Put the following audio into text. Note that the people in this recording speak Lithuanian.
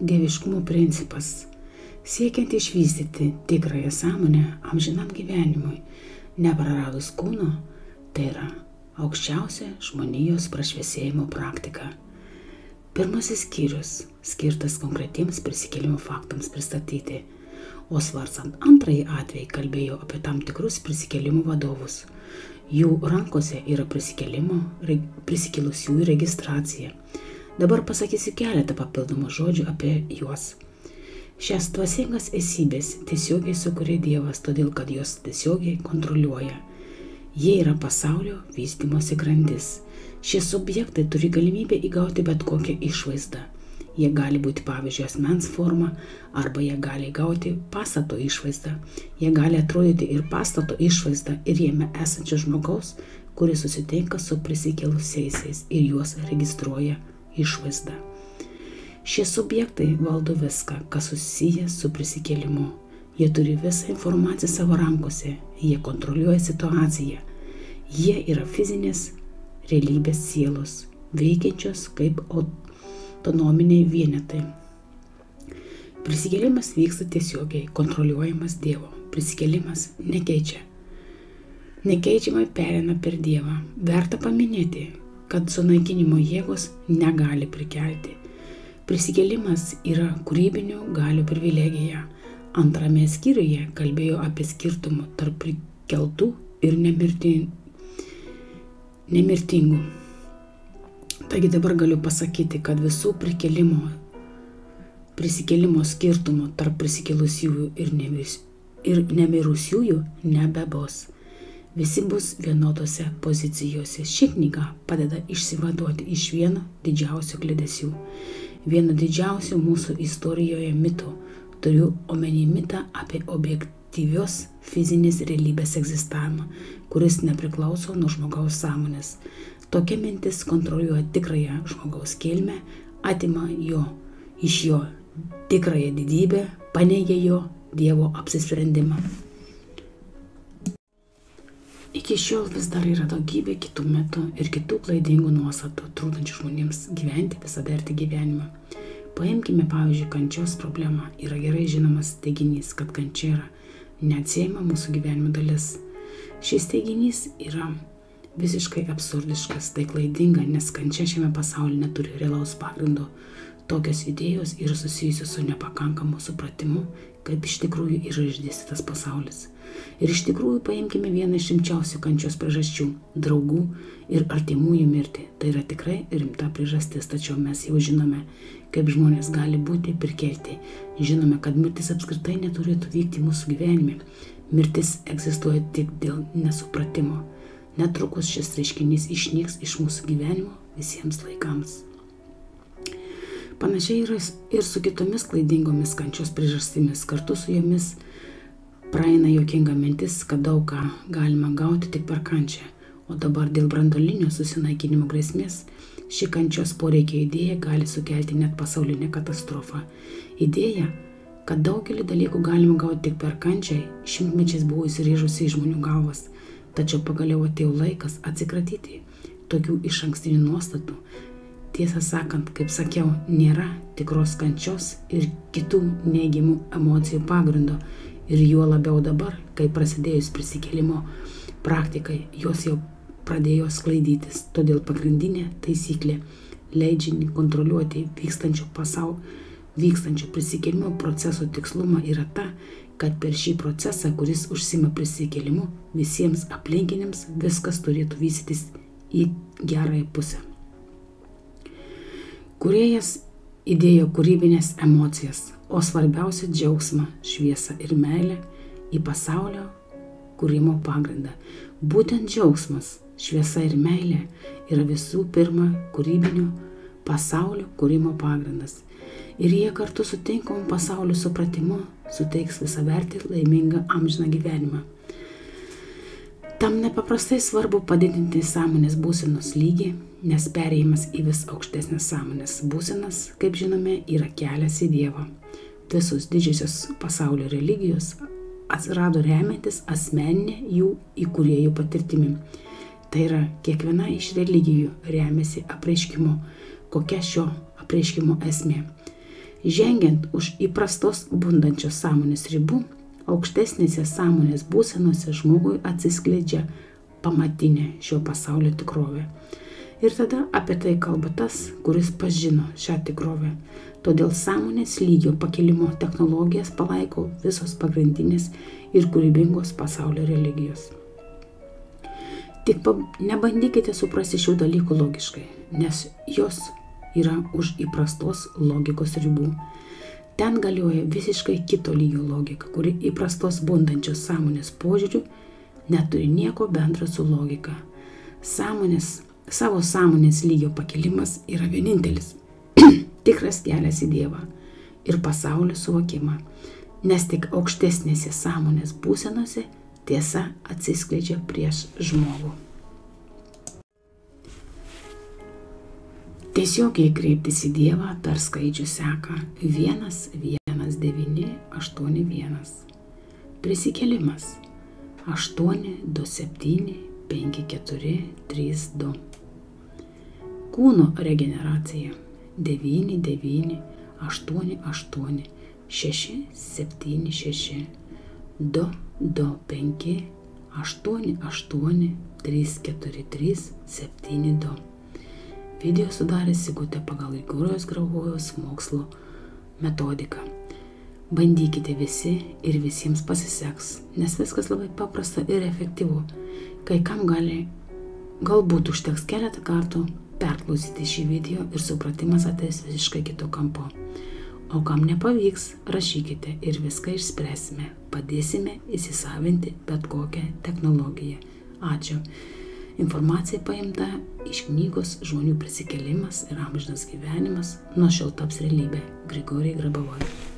dieviškumo principas. Siekiant išvystyti tikrąją sąmonę amžinam gyvenimui, nepraradus kūno, tai yra aukščiausia žmonijos prašviesėjimo praktika. Pirmasis skyrius skirtas konkretiems prisikėlimo faktams pristatyti, o svarstant antrąjį atvejį kalbėjo apie tam tikrus prisikėlimo vadovus. Jų rankose yra prisikėlusiųjų registracija. Dabar pasakysiu keletą papildomų žodžių apie juos. Šias dvasingas esybės tiesiogiai sukuria Dievas, todėl kad jos tiesiogiai kontroliuoja. Jie yra pasaulio vystimosi grandis. Šie subjektai turi galimybę įgauti bet kokią išvaizdą. Jie gali būti pavyzdžiui asmens forma arba jie gali gauti pastato išvaizdą. Jie gali atrodyti ir pastato išvaizdą ir jame esančio žmogaus, kuris susitinka su prisikėlusiaisiais ir juos registruoja išvaizdą. Šie subjektai valdo viską, kas susiję su prisikėlimu. Jie turi visą informaciją savo rankose, jie kontroliuoja situaciją. Jie yra fizinės realybės sielos, veikiančios kaip autonominiai vienetai. Prisikėlimas vyksta tiesiogiai, kontroliuojamas Dievo. Prisikėlimas nekeičia. Nekeičiamai perina per Dievą. Verta paminėti, kad sunaikinimo jėgos negali prikelti. Prisikėlimas yra kūrybinių galių privilegija. Antrame skyriuje kalbėjo apie skirtumą tarp prikeltų ir nemirtingų. Taigi dabar galiu pasakyti, kad visų prikelimo, prisikėlimo skirtumo tarp prisikėlusiųjų ir, nemis, ir nemirusiųjų nebebos. Visi bus vienodose pozicijose. Ši knyga padeda išsivaduoti iš vieno didžiausių klėdesių, vieno didžiausių mūsų istorijoje mitų. Turiu omeny mitą apie objektyvios fizinės realybės egzistavimą, kuris nepriklauso nuo žmogaus sąmonės. Tokia mintis kontroliuoja tikrąją žmogaus kilmę, atima jo iš jo tikrąją didybę, paneigia jo Dievo apsisprendimą. Iki šiol vis dar yra daugybė kitų metų ir kitų klaidingų nuostatų, trūdančių žmonėms gyventi visavertį gyvenimą. Paimkime pavyzdžiui kančios problemą. Yra gerai žinomas teiginys, kad kančia yra neatsiejama mūsų gyvenimo dalis. Šis teiginys yra visiškai absurdiškas, tai klaidinga, nes kančia šiame pasaulyje neturi realaus pagrindo. Tokios idėjos yra susijusios su nepakankamu supratimu, kaip iš tikrųjų yra išdėstytas pasaulis. Ir iš tikrųjų paimkime vieną iš rimčiausių kančios priežasčių - draugų ir artimųjų mirtį. Tai yra tikrai rimta priežastis, tačiau mes jau žinome, kaip žmonės gali būti prikelti. Žinome, kad mirtis apskritai neturėtų vykti mūsų gyvenime. Mirtis egzistuoja tik dėl nesupratimo. Netrukus šis reiškinys išnyks iš mūsų gyvenimo visiems laikams. Panašiai yra ir su kitomis klaidingomis kančios priežastimis. Kartu su jomis praeina jokinga mintis, kad daug ką galima gauti tik per kančią. O dabar dėl brandolinio susinaikinimo grėsmės ši kančios poreikio idėja gali sukelti net pasaulinę katastrofą. Idėja kad daugelį dalykų galima gauti tik per kančiai, šimtmečiais buvo įsirėžusi į žmonių galvas, tačiau pagaliau atėjo laikas atsikratyti tokių iš ankstinių nuostatų. Tiesą sakant, kaip sakiau, nėra tikros kančios ir kitų neigiamų emocijų pagrindo ir juo labiau dabar, kai prasidėjus prisikėlimo praktikai, jos jau pradėjo sklaidytis. Todėl pagrindinė taisyklė leidžianti kontroliuoti vykstančio pasaulio vykstančio prisikėlimo proceso tikslumą yra ta, kad per šį procesą, kuris užsima prisikėlimu, visiems aplinkiniams viskas turėtų vystytis į gerąją pusę. Kuriejas įdėjo kūrybinės emocijas, o svarbiausia džiaugsmą, šviesą ir meilę į pasaulio kūrimo pagrindą. Būtent džiaugsmas, šviesa ir meilė yra visų pirma kūrybinio pasaulio kūrimo pagrindas ir jie kartu su tinkamu pasaulio supratimu suteiks visą vertį laimingą amžiną gyvenimą. Tam nepaprastai svarbu padidinti sąmonės būsenos lygį, nes perėjimas į vis aukštesnės sąmonės būsenas, kaip žinome, yra kelias į Dievą. Visos didžiosios pasaulio religijos atsirado remiantis asmeninė jų įkūrėjų patirtimi. Tai yra, kiekviena iš religijų remiasi apreiškimu, kokia šio apreiškimo esmė Žengiant už įprastos bundančios sąmonės ribų, aukštesnėse sąmonės būsenose žmogui atsiskleidžia pamatinė šio pasaulio tikrovė. Ir tada apie tai kalba tas, kuris pažino šią tikrovę. Todėl sąmonės lygio pakilimo technologijas palaiko visos pagrindinės ir kūrybingos pasaulio religijos. Tik nebandykite suprasti šių dalykų logiškai, nes jos yra už įprastos logikos ribų. Ten galioja visiškai kito lygio logika, kuri įprastos bundančios sąmonės požiūrių neturi nieko bendro su logika. Sąmonės, savo sąmonės lygio pakelimas yra vienintelis tikras kelias į Dievą ir pasaulio suvokimą, nes tik aukštesnėse sąmonės būsenose tiesa atsiskleidžia prieš žmogų. Tiesiogiai kreiptis į Dievą per skaičių seka 11981. Prisikelimas 8275432. Kūno regeneracija 99886 676 225 88 343 72 Video sudarė Sigutė pagal Igūros Gravojaus mokslo metodiką. Bandykite visi ir visiems pasiseks, nes viskas labai paprasta ir efektyvu. Kai kam gali, galbūt užteks keletą kartų perklausyti šį video ir supratimas ateis visiškai kito kampo. O kam nepavyks, rašykite ir viską išspręsime, padėsime įsisavinti bet kokią technologiją. Ačiū. Informacija paimta iš knygos Žmonių prisikelimas ir amžinas gyvenimas nuo šiol taps realybė. Grigorijai Grabavoje.